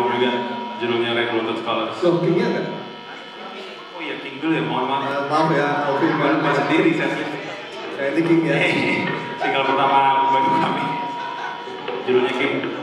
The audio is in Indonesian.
album juga judulnya Recruited Scholars. Loh, Kingnya kan? Oh iya King dulu ya, mohon maaf. Uh, maaf ya, Alvin Gue mas ya. sendiri saya Saya ini King ya. Single pertama baru kami. Judulnya King.